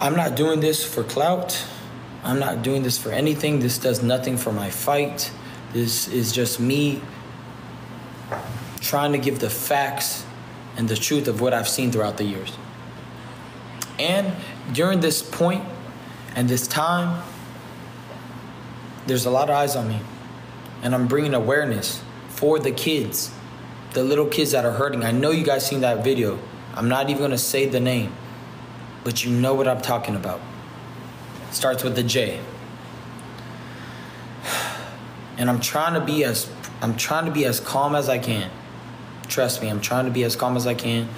I'm not doing this for clout. I'm not doing this for anything. This does nothing for my fight. This is just me trying to give the facts and the truth of what I've seen throughout the years. And during this point and this time, there's a lot of eyes on me. And I'm bringing awareness for the kids, the little kids that are hurting. I know you guys seen that video. I'm not even gonna say the name, but you know what I'm talking about. Starts with the J. And I'm trying to be as I'm trying to be as calm as I can. Trust me, I'm trying to be as calm as I can,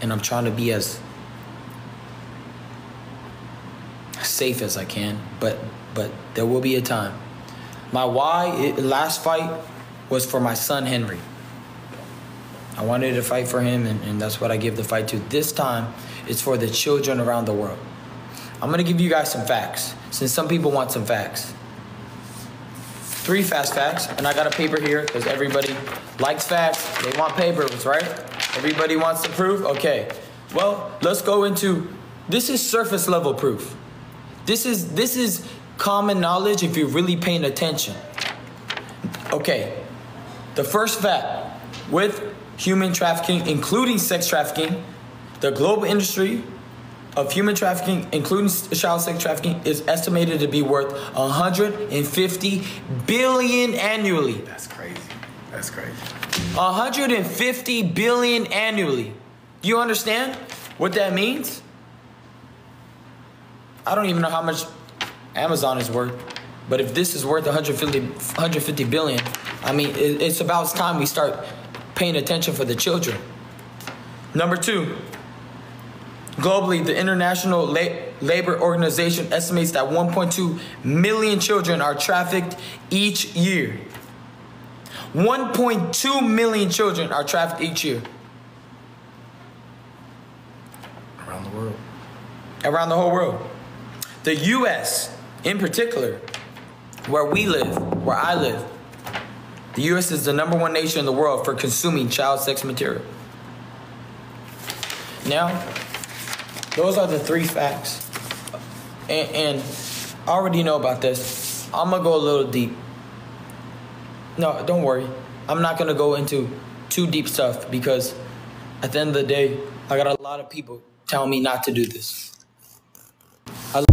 and I'm trying to be as safe as I can. But but there will be a time. My why it, last fight was for my son Henry. I wanted to fight for him, and, and that's what I give the fight to. This time, it's for the children around the world. I'm gonna give you guys some facts, since some people want some facts. Three fast facts, and I got a paper here because everybody likes facts. They want papers, right? Everybody wants the proof? Okay. Well, let's go into this is surface level proof. This is this is common knowledge if you're really paying attention. Okay. The first fact with human trafficking, including sex trafficking, the global industry of human trafficking, including child sex trafficking, is estimated to be worth 150 billion annually. That's crazy. That's crazy. 150 billion annually. Do you understand what that means? I don't even know how much Amazon is worth, but if this is worth 150, 150 billion, I mean, it's about time we start paying attention for the children. Number two, globally, the International La- Labor Organization estimates that 1.2 million children are trafficked each year. 1.2 million children are trafficked each year. Around the world. Around the whole world. The US, in particular, where we live, where I live, the US is the number one nation in the world for consuming child sex material. Now, those are the three facts. And, and I already know about this. I'm gonna go a little deep. No, don't worry. I'm not gonna go into too deep stuff because at the end of the day, I got a lot of people telling me not to do this. I